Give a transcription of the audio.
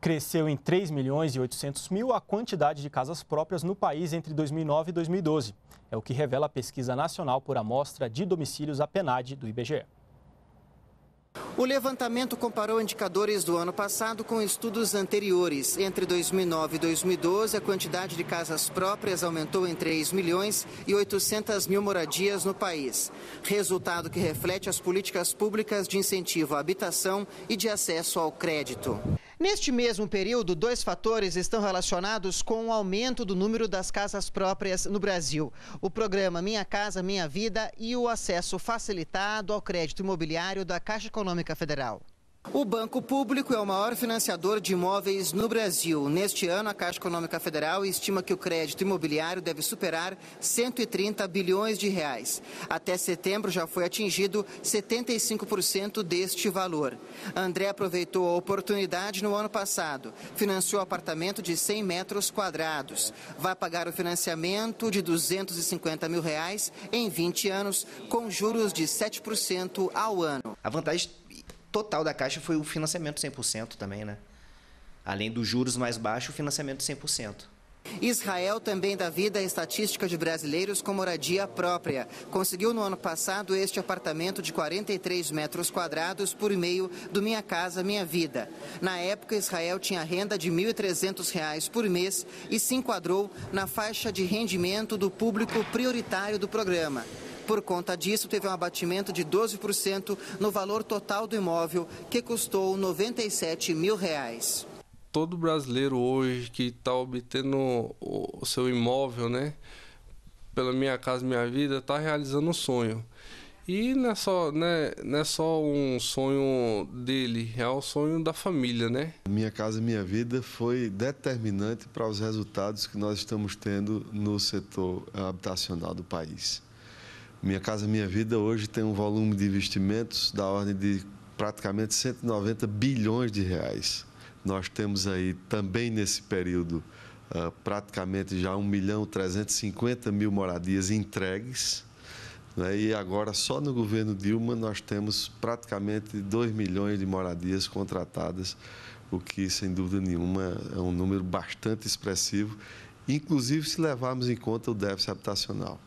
Cresceu em 3 milhões e 800 mil a quantidade de casas próprias no país entre 2009 e 2012. É o que revela a pesquisa nacional por amostra de domicílios, a do IBGE. O levantamento comparou indicadores do ano passado com estudos anteriores. Entre 2009 e 2012, a quantidade de casas próprias aumentou em 3 milhões e 800 mil moradias no país. Resultado que reflete as políticas públicas de incentivo à habitação e de acesso ao crédito. Neste mesmo período, dois fatores estão relacionados com o aumento do número das casas próprias no Brasil: o programa Minha Casa Minha Vida e o acesso facilitado ao crédito imobiliário da Caixa Econômica Federal. O Banco Público é o maior financiador de imóveis no Brasil. Neste ano, a Caixa Econômica Federal estima que o crédito imobiliário deve superar 130 bilhões de reais. Até setembro já foi atingido 75% deste valor. André aproveitou a oportunidade no ano passado. Financiou apartamento de 100 metros quadrados. Vai pagar o financiamento de 250 mil reais em 20 anos, com juros de 7% ao ano. A vantagem total da Caixa foi o financiamento 100% também, né? Além dos juros mais baixos, o financiamento 100%. Israel também dá vida à estatística de brasileiros com moradia própria. Conseguiu no ano passado este apartamento de 43 metros quadrados por meio do Minha Casa Minha Vida. Na época, Israel tinha renda de R$ 1.300 por mês e se enquadrou na faixa de rendimento do público prioritário do programa. Por conta disso, teve um abatimento de 12% no valor total do imóvel, que custou 97 mil reais. Todo brasileiro hoje que está obtendo o seu imóvel, né, pela Minha Casa Minha Vida, está realizando um sonho. E não é, só, né, não é só um sonho dele, é o sonho da família, né? Minha Casa Minha Vida foi determinante para os resultados que nós estamos tendo no setor habitacional do país. Minha Casa Minha Vida hoje tem um volume de investimentos da ordem de praticamente 190 bilhões de reais. Nós temos aí também nesse período uh, praticamente já 1 milhão 350 mil moradias entregues. Né? E agora só no governo Dilma nós temos praticamente 2 milhões de moradias contratadas, o que sem dúvida nenhuma é um número bastante expressivo, inclusive se levarmos em conta o déficit habitacional.